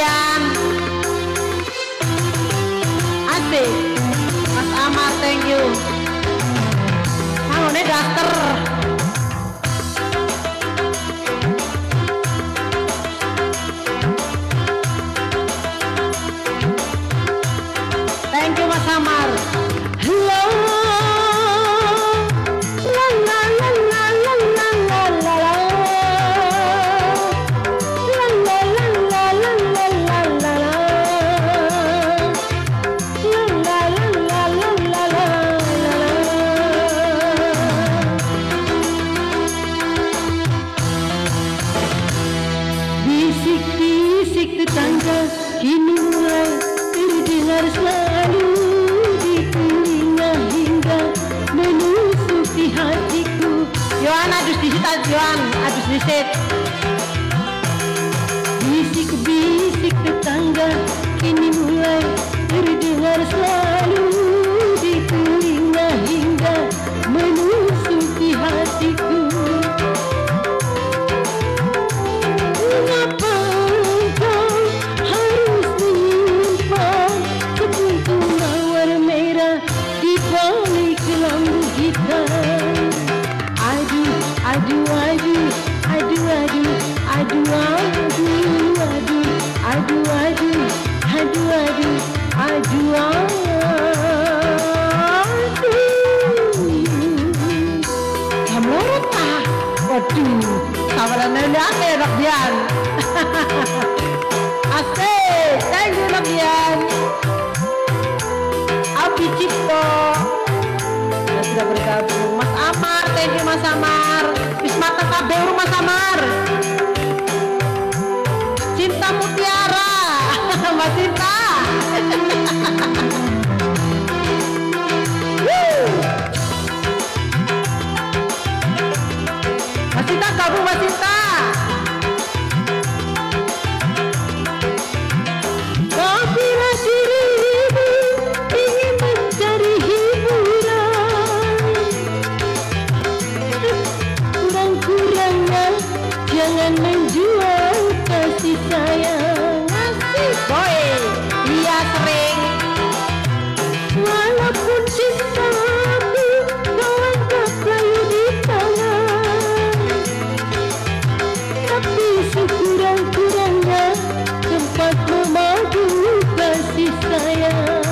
Dian asik. Mas Amar thank you. Ini daster ini mulai terdengar selalu di telinga hingga menusuk di hatiku. Yohan adus disit adus disit waduh, kawalan nenek enak Dian. Asik, thank you Dian. Abi Cipto yang sudah bergabung. Mas Amar, thank you Mas Amar. Bismata kabeh Mas Amar. Jangan menjual kasih sayang. Asik boy. Iya sering. Walaupun Tapi sekurang-kurangnya tempat memadu kasih sayang.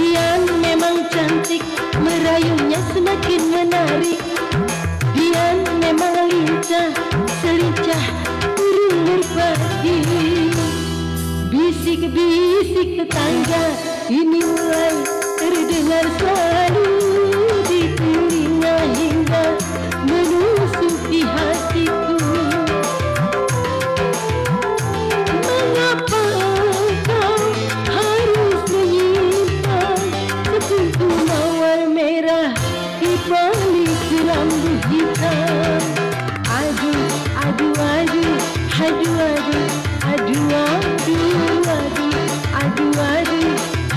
Dia memang cantik merayunya semakin menarik merpati Bisik-bisik tetangga ini mulai terdengar selalu di telinga hingga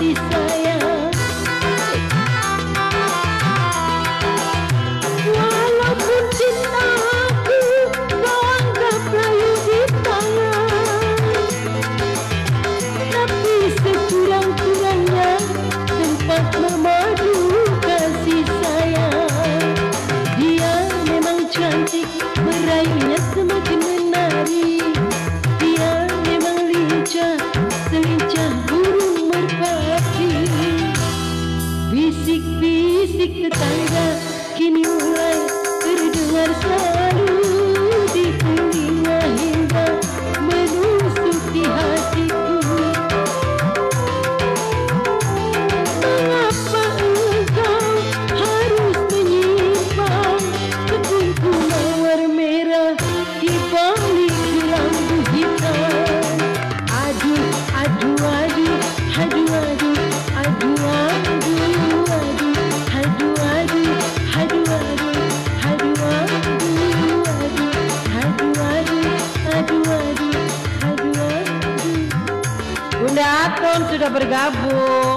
si Dik bisik tetangga Kini mulai terdengar suara sudah bergabung.